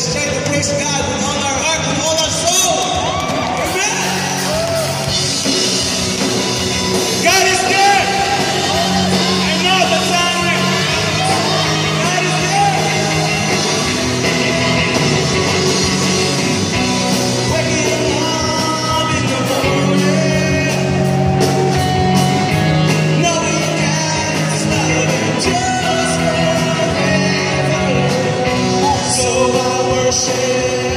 let's try to praise God 谢谢。